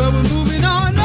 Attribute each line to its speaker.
Speaker 1: But we're
Speaker 2: moving on.